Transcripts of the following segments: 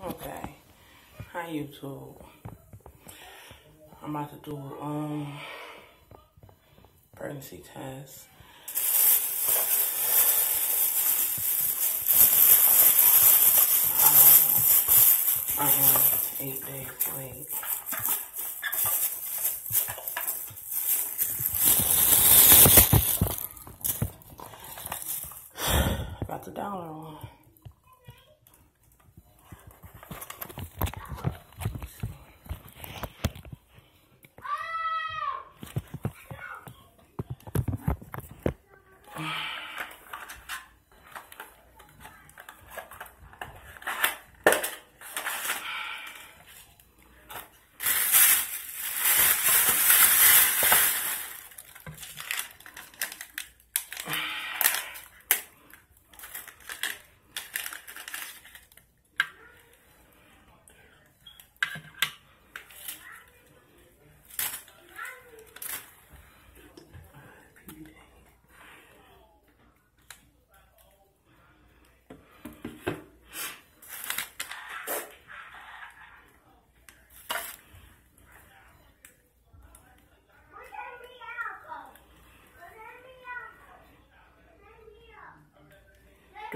Okay. Hi YouTube. I'm about to do um pregnancy test. Yeah.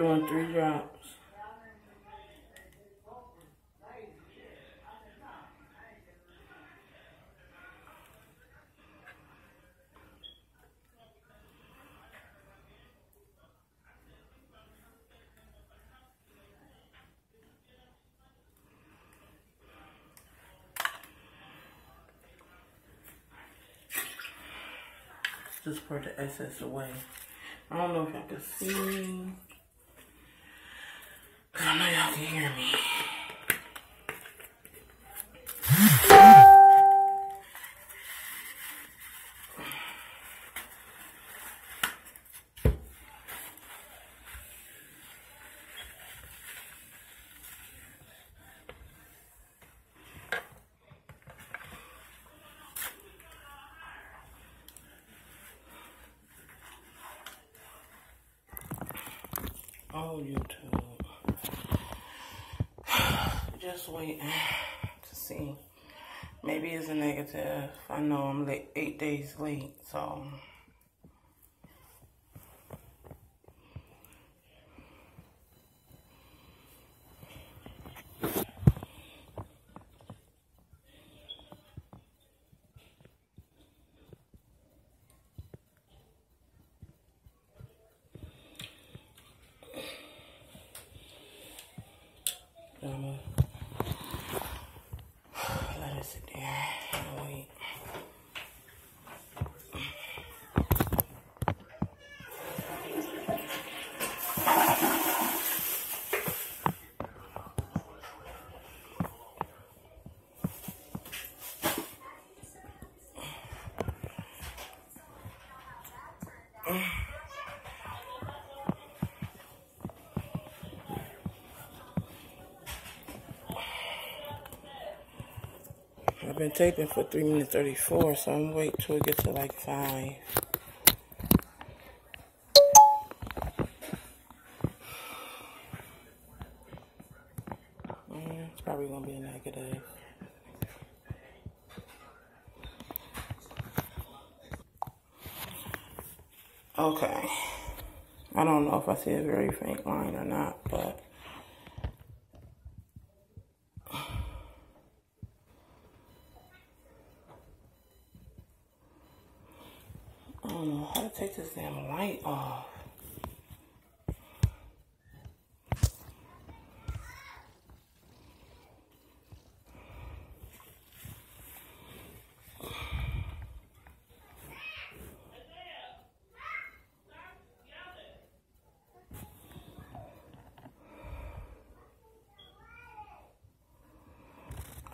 Doing three drops. Just pour the excess away. I don't know if y'all can see. I know y'all can hear me. Oh, YouTube. Just waiting to see. Maybe it's a negative. I know I'm late, eight days late, so. I'm gonna let been taping for 3 minutes 34, so I'm wait till it gets to like 5. Mm, it's probably gonna be a negative. Okay. I don't know if I see a very faint line or not, but I don't know how to take this damn light off.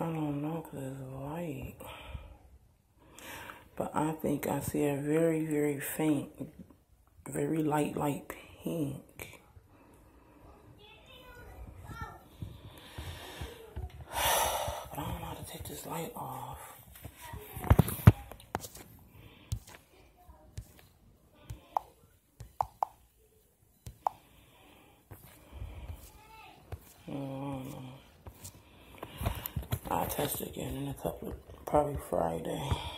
I don't know because it's light. But I think I see a very, very faint, very light, light pink. But I don't know how to take this light off. I don't know. test again in a couple probably Friday.